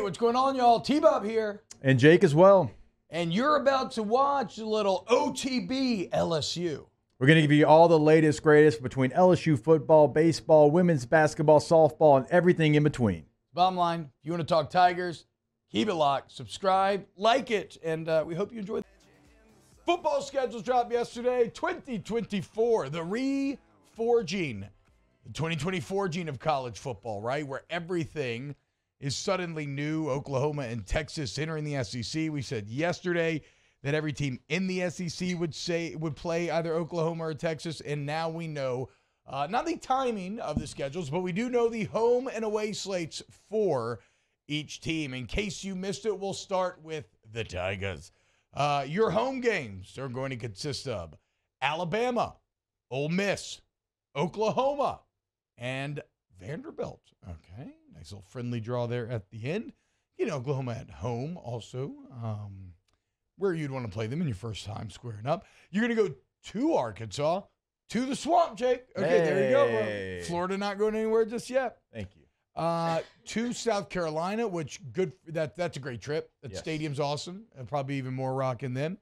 Hey, what's going on, y'all? T Bob here. And Jake as well. And you're about to watch a little OTB LSU. We're going to give you all the latest, greatest between LSU football, baseball, women's basketball, softball, and everything in between. Bottom line, if you want to talk Tigers, keep it locked, subscribe, like it, and uh, we hope you enjoy. Football schedules dropped yesterday. 2024, the reforging, the 2024 gene of college football, right? Where everything is suddenly new. Oklahoma and Texas entering the SEC. We said yesterday that every team in the SEC would say would play either Oklahoma or Texas, and now we know uh, not the timing of the schedules, but we do know the home and away slates for each team. In case you missed it, we'll start with the Tigers. Uh, your home games are going to consist of Alabama, Ole Miss, Oklahoma, and Vanderbilt. Okay, nice little friendly draw there at the end. You know, Oklahoma at home also, um, where you'd want to play them in your first time squaring up. You're going to go to Arkansas, to the swamp, Jake. Okay, there you go. Hey. Florida not going anywhere just yet. Thank you. Uh, to South Carolina, which good that that's a great trip. That Yes. stadium's awesome, and probably even more rocking then.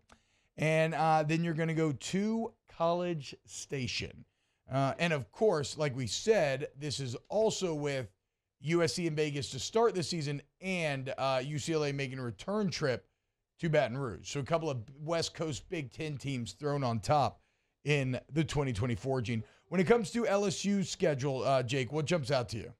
And uh, then you're going to go to College Station, uh, and of course, like we said, this is also with USC in Vegas to start the season, and uh, UCLA making a return trip to Baton Rouge. So a couple of West Coast Big Ten teams thrown on top in the 2024 gene. When it comes to LSU schedule, uh, Jake, what jumps out to you?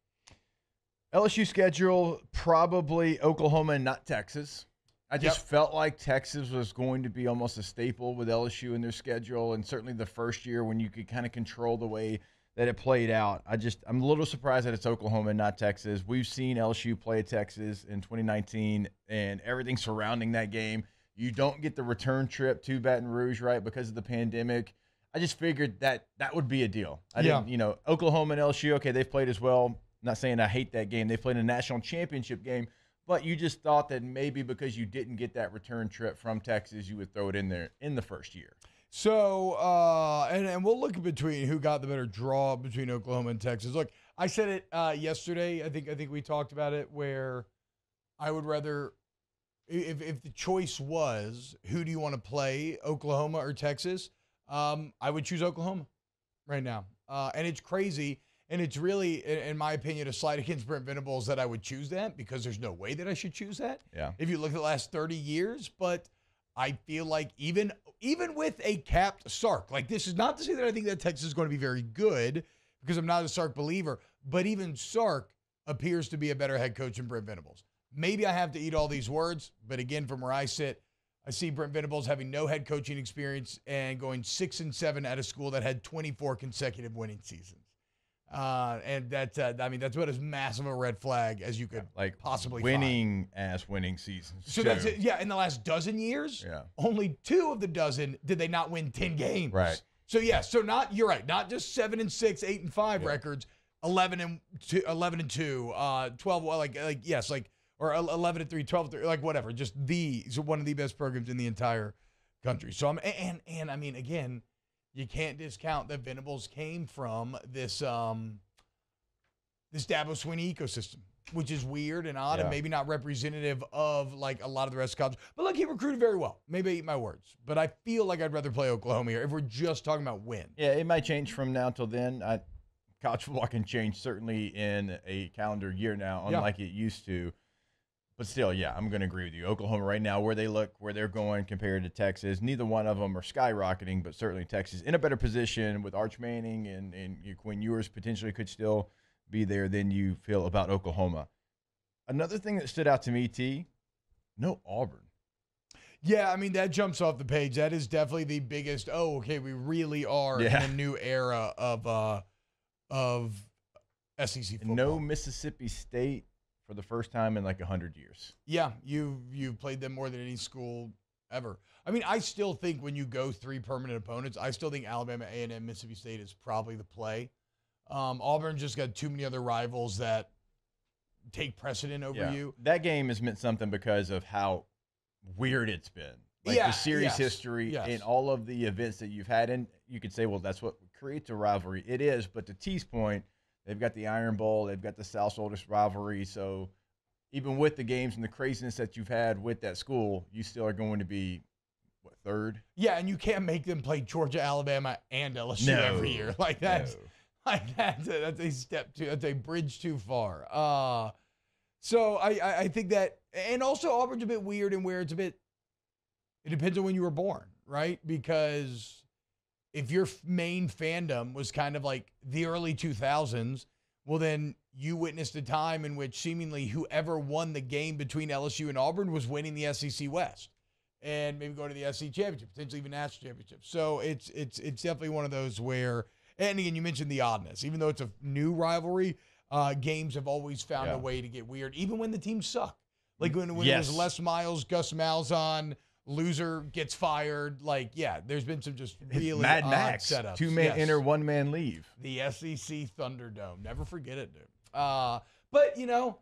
LSU schedule probably Oklahoma and not Texas. I just Yep. felt like Texas was going to be almost a staple with LSU in their schedule, and certainly the first year when you could kind of control the way that it played out. I just I'm a little surprised that it's Oklahoma and not Texas. We've seen LSU play Texas in 2019, and everything surrounding that game. You don't get the return trip to Baton Rouge, right, because of the pandemic. I just figured that that would be a deal. I Yeah. didn't, you know, Oklahoma and LSU. Okay, they've played as well. Not saying I hate that game. They played a national championship game, but you just thought that maybe because you didn't get that return trip from Texas, you would throw it in there in the first year. So, uh, and, and we'll look between who got the better draw between Oklahoma and Texas. Look, I said it uh, yesterday. I think I think we talked about it where I would rather if if the choice was who do you want to play, Oklahoma or Texas, um, I would choose Oklahoma right now. Uh, and it's crazy. And it's really, in, my opinion, a slight against Brent Venables that I would choose that because there's no way that I should choose that Yeah. if you look at the last 30 years, but I feel like even even with a capped Sark, like this is not to say that I think that Texas is going to be very good because I'm not a Sark believer, but even Sark appears to be a better head coach than Brent Venables. Maybe I have to eat all these words, but again, from where I sit, I see Brent Venables having no head coaching experience and going six and seven at a school that had 24 consecutive winning seasons. Uh, and that, uh, I mean, that's about as massive a red flag as you could Like possibly find. winning ass winning seasons. So too. that's it. Yeah, in the last dozen years, Yeah. only two of the dozen did they not win 10 games. Right. So yeah, so not you're right, not just 7 and 6, 8 and 5 Yeah. records, 11 and 2, 11 and 2, uh 12 like like yes, like or 11 and 3, 12 and 3, like whatever, just the so one of the best programs in the entire country. So I'm and and I mean again, you can't discount that Venables came from this um this Dabo Swinney ecosystem, which is weird and odd and maybe not representative of like a lot of the rest of college. But look, he recruited very well. Maybe I eat my words, but I feel like I'd rather play Oklahoma here if we're just talking about win. Yeah, it might change from now till then. I, college football can change certainly in a calendar year now, Yeah. unlike it used to. But still, yeah, I'm going to agree with you. Oklahoma right now, where they look, where they're going compared to Texas, neither one of them are skyrocketing, but certainly Texas in a better position with Arch Manning and, and Quinn Ewers potentially could still be there than you feel about Oklahoma. Another thing that stood out to me, T, no Auburn. Yeah, I mean that jumps off the page. That is definitely the biggest. Oh, okay, we really are Yeah. in a new era of uh of SEC football. No Mississippi State for the first time in like 100 years. Yeah, you you've played them more than any school ever. I mean, I still think when you go three permanent opponents, I still think Alabama, A and M, Mississippi State is probably the play. Um, Auburn just got too many other rivals that take precedent over you. That game has meant something because of how weird it's been. Like Yeah, the series yes, history yes. and all of the events that you've had. And you could say, well, that's what creates a rivalry. It is. But to T's point, they've got the Iron Bowl, they've got the South Oldest rivalry. So even with the games and the craziness that you've had with that school, you still are going to be what third? Yeah, and you can't make them play Georgia, Alabama, and LSU No. every year. Like that's No. like that's a, that's a step too. That's a bridge too far. Uh, so I, I I think that, and also Auburn's a bit weird in where it's a bit. It depends on when you were born, right? Because if your main fandom was kind of like the early 2000s, well, then you witnessed a time in which seemingly whoever won the game between LSU and Auburn was winning the SEC West and maybe going to the SEC championship, potentially even national championship. So it's it's it's definitely one of those where, and again, you mentioned the oddness. Even though it's a new rivalry, uh, games have always found Yeah. a way to get weird, even when the teams suck. Like when, when Yes. was Les Miles, Gus Malzahn, loser gets fired. Like, yeah, there's been some just really Mad Max, setups. two man Yes. enter, one man leave. The SEC Thunderdome. Never forget it, dude. Uh, but you know,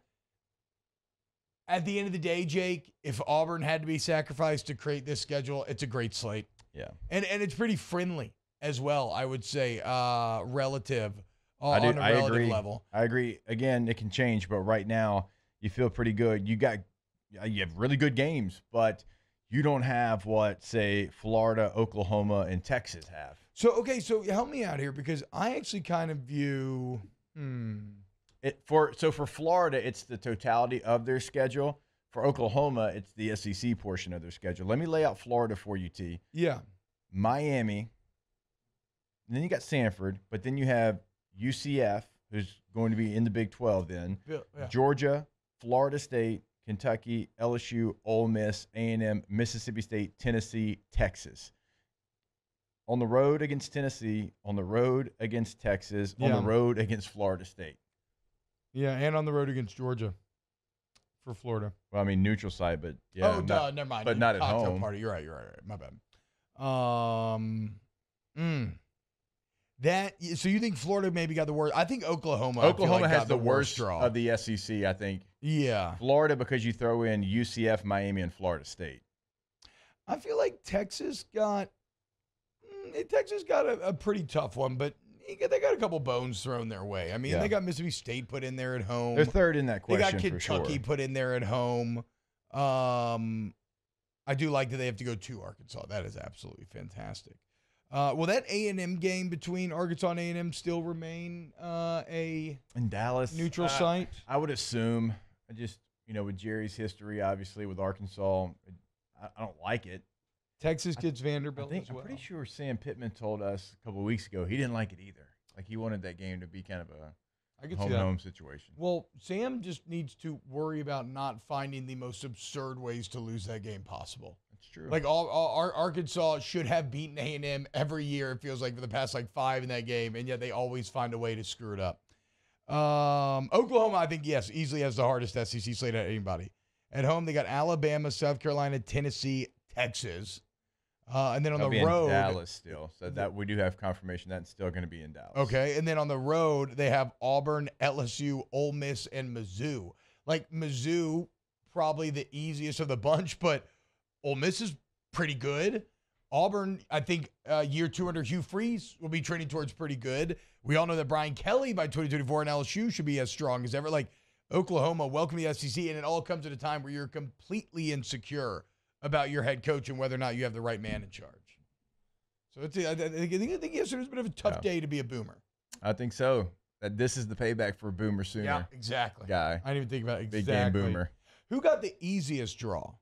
at the end of the day, Jake, if Auburn had to be sacrificed to create this schedule, it's a great slate. Yeah. And and it's pretty friendly as well, I would say, uh, relative uh, I do- on a I relative agree. level. I agree. Again, it can change, but right now you feel pretty good. You got you have really good games, but you don't have what say Florida, Oklahoma, and Texas have. So okay, so help me out here because I actually kind of view. Hmm. It for so for Florida, it's the totality of their schedule. For Oklahoma, it's the SEC portion of their schedule. Let me lay out Florida for you, T. Yeah. Miami. And then you got Samford, but then you have UCF, who's going to be in the Big 12 then. Yeah. yeah. Georgia, Florida State, Kentucky, LSU, Ole Miss, A&M, Mississippi State, Tennessee, Texas. On the road against Tennessee, on the road against Texas, on the road against Florida State. Yeah, and on the road against Georgia for Florida. Well, I mean neutral side, but yeah, oh, not- duh, never mind. but not at home. Party. You're right. You're right. You're right. My bad. Um, mm. That. So you think Florida maybe got the worst? I think Oklahoma. Oklahoma like has got the, worst draw. of the SEC, I think. yeah, Florida because you throw in UCF, Miami, and Florida State. I feel like Texas got. mm, Texas got a, a pretty tough one, but they got a couple bones thrown their way. I mean, Yeah. they got Mississippi State put in there at home. They're third in that question. They got Kentucky sure. put in there at home. Um, I do like that they have to go to Arkansas. That is absolutely fantastic. Uh, will that A and M game between Arkansas and A and M still remain uh, a In Dallas, neutral site? I would assume. I just, you know, with Jerry's history, obviously with Arkansas, I, I don't like it. Texas gets I Vanderbilt think as I'm pretty sure Sam Pittman told us a couple of weeks ago he didn't like it either. Like he wanted that game to be kind of a I see home that. home situation. Well, Sam just needs to worry about not finding the most absurd ways to lose that game possible. That's true. Like all, all Ar- Arkansas should have beaten A and M every year. It feels like for the past like five in that game, and yet they always find a way to screw it up. Um, Oklahoma, I think yes, easily has the hardest SEC slate at anybody. At home, they got Alabama, South Carolina, Tennessee, Texas, uh, and then on That'll the road, Dallas still. So that we do have confirmation that's still going to be in Dallas. Okay, and then on the road they have Auburn, LSU, Ole Miss, and Mizzou. Like Mizzou, probably the easiest of the bunch, but Ole Miss is pretty good. Auburn, I think, uh, year two under Hugh Freeze will be trending towards pretty good. We all know that Brian Kelly by 2024 and LSU should be as strong as ever. Like Oklahoma, welcome to the SEC, and it all comes at a time where you're completely insecure about your head coach and whether or not you have the right man in charge. So it's, I, think, I think yesterday's a bit of a tough Yeah. day to be a boomer. I think so. That this is the payback for a Boomer Sooner Yeah, exactly. guy. I didn't even think about it. Big game Boomer. Who got the easiest draw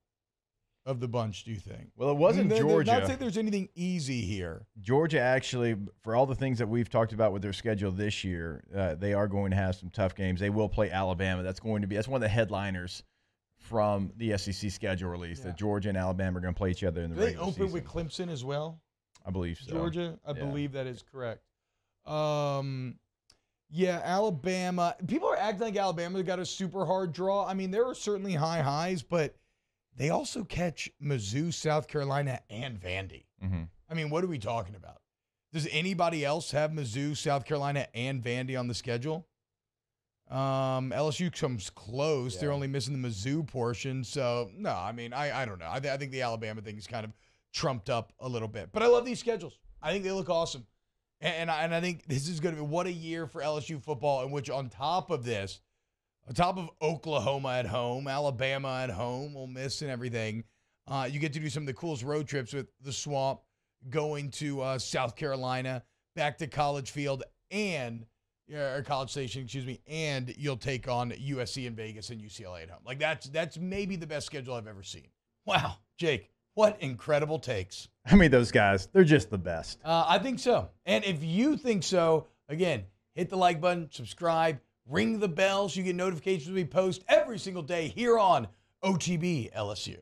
of the bunch? Do you think? Well, it wasn't Th- th- Georgia. Not saying there's anything easy here. Georgia actually, for all the things that we've talked about with their schedule this year, uh, they are going to have some tough games. They will play Alabama. That's going to be that's one of the headliners from the SEC schedule release. Yeah. That Georgia and Alabama are going to play each other in the Do they open season. with Clemson as well? I believe so. Georgia, I Yeah. believe that is correct. Um, yeah, Alabama. People are acting like Alabama got a super hard draw. I mean, there are certainly high highs, but they also catch Mizzou, South Carolina, and Vandy. Mhm. I mean, what are we talking about? Does anybody else have Mizzou, South Carolina, and Vandy on the schedule? Um, LSU comes close. They're only missing the Mizzou portion. So, no, I mean, I, I don't know. I, th- I think the Alabama thing is kind of trumped up a little bit. But I love these schedules. I think they look awesome. And, and, I, and I think this is going to be what a year for LSU football, in which, on top of this, on top of Oklahoma at home, Alabama at home, Ole Miss and everything, uh, you get to do some of the coolest road trips with the Swamp, going to uh, South Carolina, back to College Field, and or College Station, excuse me, and you'll take on USC in Vegas and UCLA at home. Like that's that's maybe the best schedule I've ever seen. Wow, Jake, what incredible takes. I mean, those guys, they're just the best. Uh, I think so. And if you think so, again, hit the like button, subscribe, ring the bell so you get notifications when we post every single day here on OTB LSU.